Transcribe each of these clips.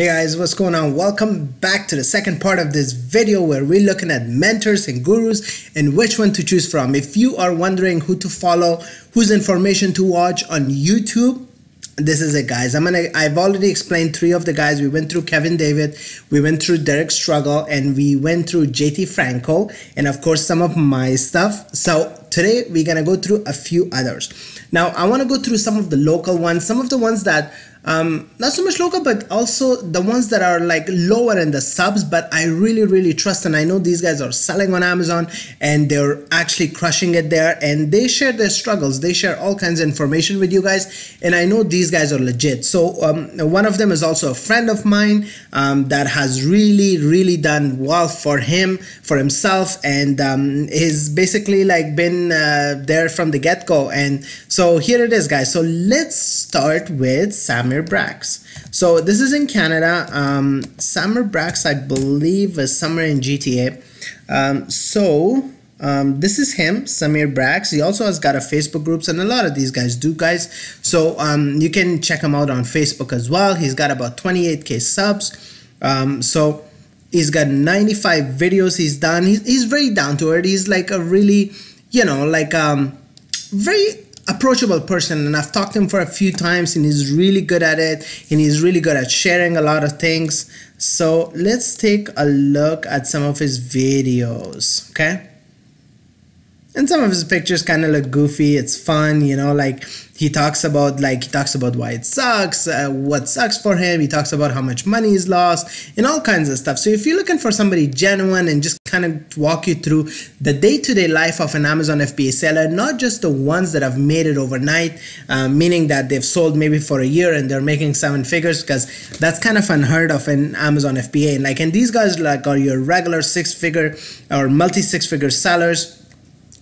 Hey guys, what's going on? Welcome back to the second part of this video where we're looking at mentors and gurus and which one to choose from. If you are wondering who to follow, whose information to watch on YouTube, this is it guys i'm gonna i've already explained three of the guys we went through kevin david we went through derrick struggle and we went through jt franco and of course some of my stuff so today we're gonna go through a few others now i want to go through some of the local ones some of the ones that um, not so much local, but also the ones that are like lower in the subs, but I really, really trust. And I know these guys are selling on Amazon and they're actually crushing it there. And they share their struggles. They share all kinds of information with you guys. And I know these guys are legit. So um, one of them is also a friend of mine um, that has really, really done well for him, for himself. And um, he's basically like been uh, there from the get go. And so here it is, guys. So let's start with Sam Samer Brax. So this is in Canada. Um, Samer Brax, I believe, is somewhere in GTA. Um, so um, this is him, Samer Brax. He also has got a Facebook groups, and a lot of these guys do, guys. So um, you can check him out on Facebook as well. He's got about 28k subs. Um, so he's got 95 videos he's done. He's, he's very down to earth. He's like a really, you know, like um, very approachable person and I've talked to him for a few times and he's really good at it and he's really good at sharing a lot of things. So let's take a look at some of his videos, okay? And some of his pictures kind of look goofy. It's fun, you know, like he talks about like he talks about why it sucks uh, what sucks for him he talks about how much money he's lost and all kinds of stuff so if you're looking for somebody genuine and just kind of walk you through the day-to-day life of an amazon fba seller not just the ones that have made it overnight uh, meaning that they've sold maybe for a year and they're making seven figures because that's kind of unheard of in amazon fba and like and these guys like are your regular six figure or multi six figure sellers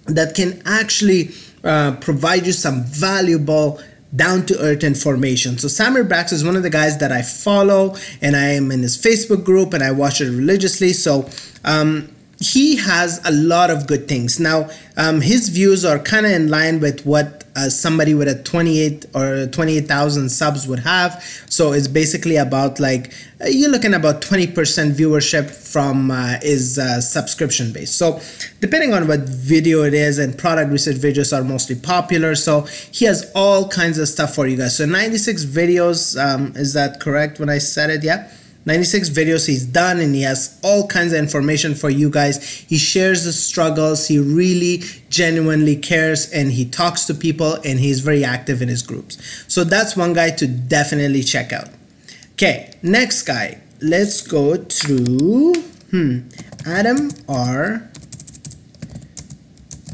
that can actually uh, provide you some valuable down to earth information. So Samer Brax is one of the guys that I follow and I am in his Facebook group and I watch it religiously. So um, he has a lot of good things. Now, um, his views are kind of in line with what uh, somebody with a 28 or 28,000 subs would have. So it's basically about like, uh, you're looking about 20% viewership from uh, his uh, subscription base. So depending on what video it is and product research videos are mostly popular. So he has all kinds of stuff for you guys. So 96 videos, um, is that correct when I said it? Yeah. 96 videos he's done and he has all kinds of information for you guys. He shares the struggles, he really genuinely cares and he talks to people and he's very active in his groups. So that's one guy to definitely check out. Okay, next guy. Let's go to hmm, Adam R.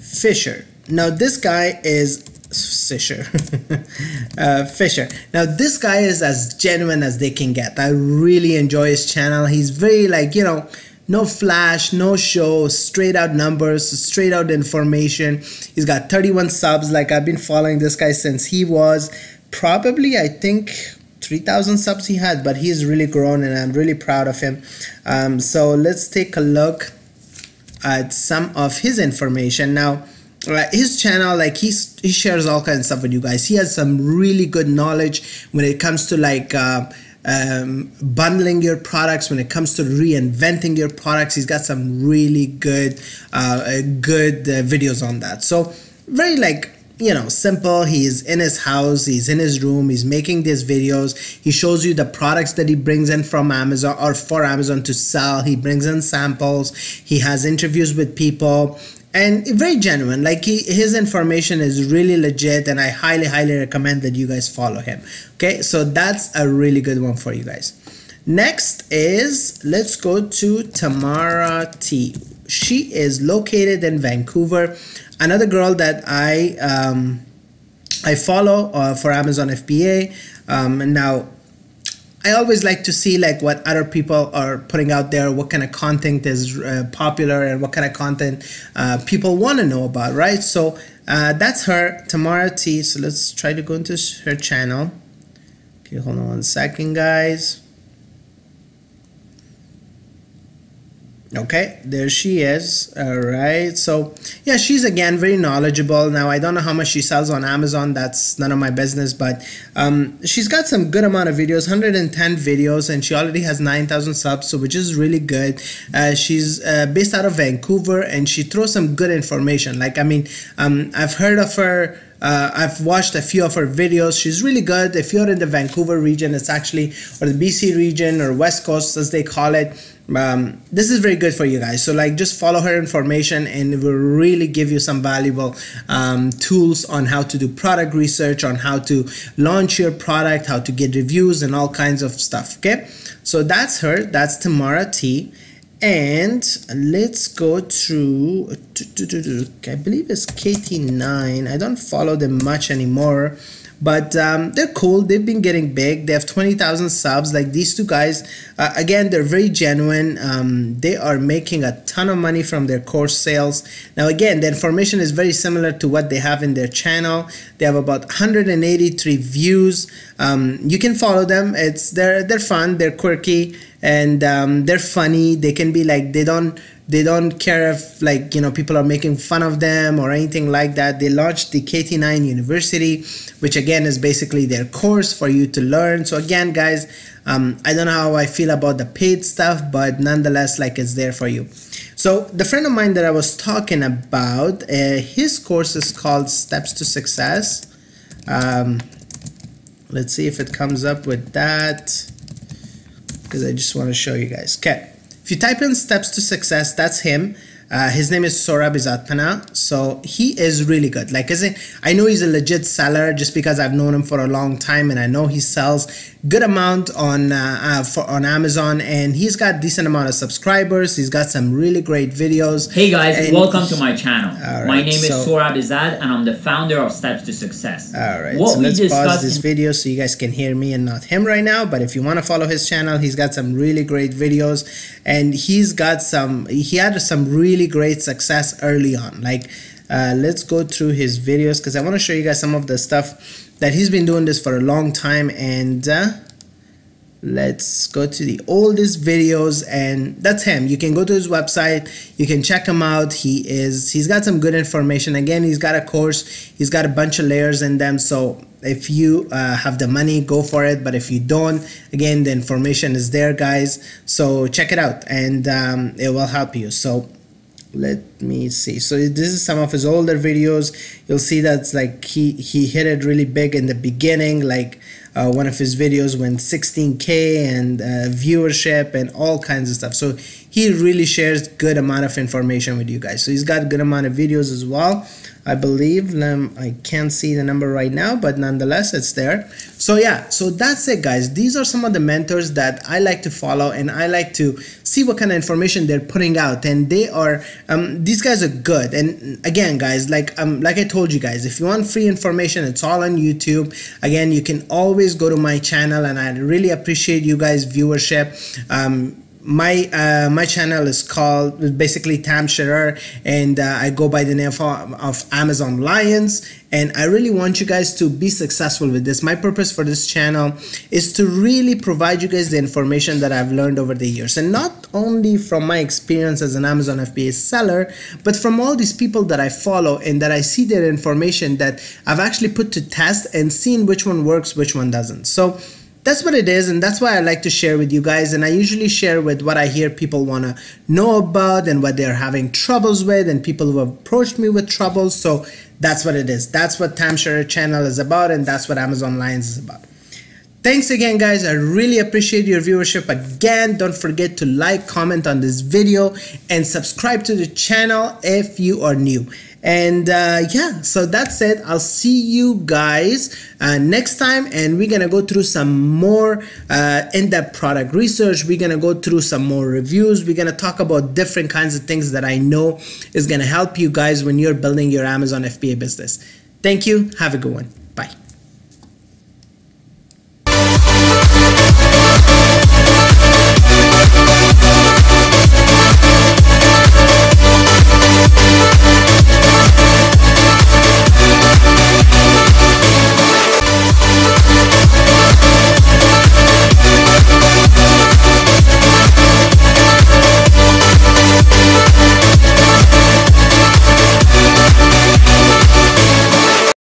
Fisher. Now this guy is Fisher. uh, Fisher. Now this guy is as genuine as they can get. I really enjoy his channel. He's very like you know, no flash, no show, straight out numbers, straight out information. He's got 31 subs. Like I've been following this guy since he was probably I think 3,000 subs he had, but he's really grown and I'm really proud of him. Um, so let's take a look at some of his information now Right, his channel like he's he shares all kinds of stuff with you guys. He has some really good knowledge when it comes to like uh, um, bundling your products when it comes to reinventing your products. He's got some really good uh, good uh, videos on that. So very like you know simple. He's in his house he's in his room he's making these videos. He shows you the products that he brings in from amazon or for amazon to sell. He brings in samples. He has interviews with people. And very genuine. Like he, his information is really legit and i highly highly recommend that you guys follow him. Okay? So that's a really good one for you guys. Next is let's go to tamara t she is located in vancouver another girl that i um, i follow uh, for amazon fba um, now I always like to see like what other people are putting out there, what kind of content is uh, popular, and what kind of content uh, people want to know about, right? So uh, that's her, Tamara T. So let's try to go into her channel. Okay, hold on one second, guys. Okay there she is. All right so yeah she's again very knowledgeable. Now i don't know how much she sells on amazon. That's none of my business but um, she's got some good amount of videos 110 videos and she already has 9000 subs so which is really good. Uh, she's uh, based out of vancouver and she throws some good information. Like i mean um, i've heard of her uh, I've watched a few of her videos. She's really good. If you're in the Vancouver region, it's actually, or the BC region or West Coast as they call it, um, this is very good for you guys. So like just follow her information and it will really give you some valuable um, tools on how to do product research, on how to launch your product, how to get reviews and all kinds of stuff. Okay. So that's her. That's Tamara T and let's go through I believe it's KT9 I don't follow them much anymore but um, they're cool. They've been getting big. They have 20,000 subs. Like these two guys uh, again they're very genuine. Um, they are making a ton of money from their course sales. Now again the information is very similar to what they have in their channel. They have about 183 views. Um, you can follow them. It's they're they're fun. They're quirky. And um, they're funny. They can be like they don't they don't care if like you know people are making fun of them or anything like that. They launched the kt9 university which again is basically their course for you to learn. So again guys um, i don't know how i feel about the paid stuff but nonetheless like it's there for you. So the friend of mine that i was talking about uh, his course is called steps to success. Um, let's see if it comes up with that because I just want to show you guys. Okay, if you type in steps to success, that's him. Uh, his name is Saurabh Izatpana. So he is really good. Like I know he's a legit seller just because I've known him for a long time and I know he sells good amount on uh, uh, for, on Amazon and he's got decent amount of subscribers. He's got some really great videos. Hey guys, welcome to my channel. Right, my name is so, Saurabh Izad and I'm the founder of Steps to Success. All right, what so let's pause this video so you guys can hear me and not him right now. But if you want to follow his channel, he's got some really great videos and he's got some, he had some really really great success early on. Like, uh, let's go through his videos because I want to show you guys some of the stuff that he's been doing this for a long time and uh, let's go to the oldest videos and that's him. You can go to his website you can check him out. He is he's got some good information. Again he's got a course he's got a bunch of layers in them so if you uh, have the money go for it but if you don't again the information is there guys. So check it out and um, it will help you. So let me see. So this is some of his older videos. You'll see that's like he he hit it really big in the beginning like uh, one of his videos went 16k and uh, viewership and all kinds of stuff. So he really shares good amount of information with you guys. So he's got good amount of videos as well I believe um, I can't see the number right now but nonetheless it's there. So yeah so that's it guys. These are some of the mentors that I like to follow and I like to see what kind of information they're putting out and they are um, these guys are good. And again guys like um like I told you guys if you want free information it's all on YouTube. Again you can always go to my channel and I really appreciate you guys viewership. Um, my uh, my channel is called basically Tam Sharer and uh, I go by the name of, of, Amazon Lions and I really want you guys to be successful with this. My purpose for this channel is to really provide you guys the information that I've learned over the years and not only from my experience as an Amazon FBA seller but from all these people that I follow and that I see their information that I've actually put to test and seen which one works which one doesn't. So that's what it is and that's why i like to share with you guys and i usually share with what i hear people want to know about and what they're having troubles with and people who have approached me with troubles so that's what it is that's what Tam Sharer channel is about and that's what amazon lions is about Thanks again guys, I really appreciate your viewership. Again, don't forget to like, comment on this video and subscribe to the channel if you are new. And uh, yeah, so that's it. I'll see you guys uh, next time and we're gonna go through some more uh, in-depth product research. We're gonna go through some more reviews. We're gonna talk about different kinds of things that I know is gonna help you guys when you're building your Amazon FBA business. Thank you. Have a good one.